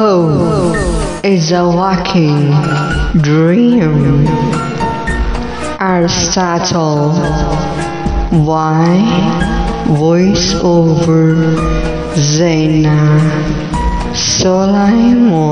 Hope is a waking dream. Aristotle. Why? Voice over Zaina Solaimon.